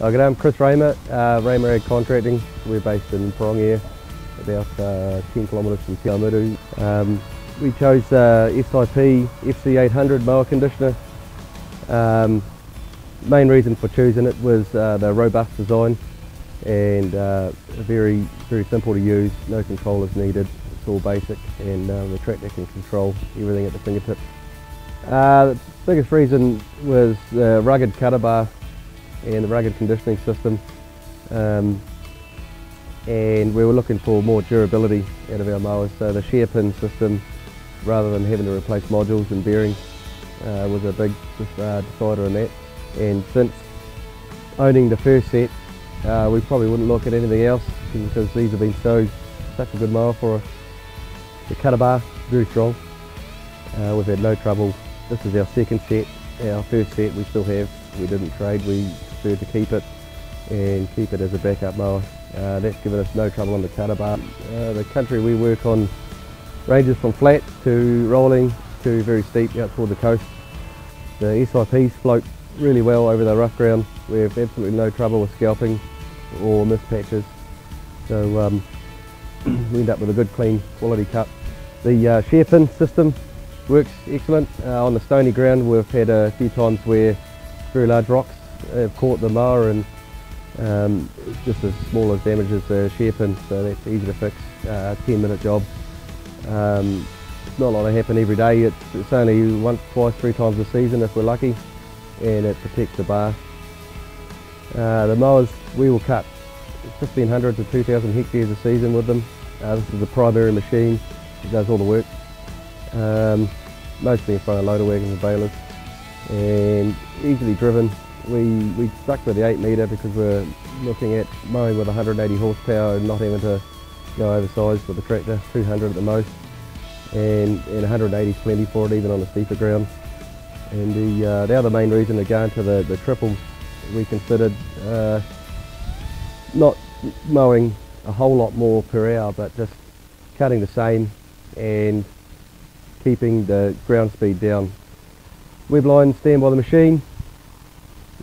Uh, good I'm Chris Reymer, uh, Reymer Ag Contracting. We're based in Pirongia, about uh, 10 kilometres from Te Awamutu. Um, we chose uh, SIP FC800 mower conditioner. Um, main reason for choosing it was uh, the robust design and uh, very very simple to use, no controllers needed, it's all basic and uh, the tractor can control everything at the fingertips. Uh, the biggest reason was the rugged cutter bar and the rugged conditioning system. Um, and we were looking for more durability out of our mowers. So the shear pin system, rather than having to replace modules and bearings, uh, was a big uh, decider in that. And since owning the first set, uh, we probably wouldn't look at anything else because these have been so such a good mower for us. The cutter bar, very strong. Uh, we've had no trouble. This is our second set. Our first set we still have. We didn't trade. We prefer to keep it and keep it as a backup mower. Uh, that's given us no trouble on the cutter bar. Uh, the country we work on ranges from flat to rolling to very steep out toward the coast. The SIPs float really well over the rough ground. We have absolutely no trouble with scalping or missed patches. So um, we end up with a good clean quality cut. The uh, shear pin system works excellent. Uh, on the stony ground we've had a few times where very large rocks have caught the mower and um, just as small as damage as the shear pin, so that's easy to fix. Uh, 10 minute job. Um, not a lot to happen every day. It's, it's only once, twice, three times a season if we're lucky, and it protects the bar. Uh, the mowers we will cut 1500 to 2000 hectares a season with them. Uh, this is the primary machine. It does all the work. Um, mostly in front of loader wagons and balers, and easily driven we, we stuck with the 8 metre because we're looking at mowing with 180 horsepower and not having to go oversized with the tractor, 200 at the most. And, and 180 is plenty for it even on the steeper ground. And the, uh, the other main reason to go into the, the triples, we considered uh, not mowing a whole lot more per hour, but just cutting the same and keeping the ground speed down. Webbline's stand by the machine,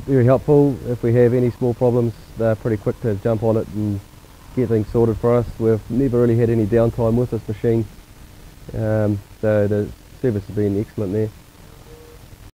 very helpful. If we have any small problems, they're pretty quick to jump on it and get things sorted for us. We've never really had any downtime with this machine, um, so the service has been excellent there.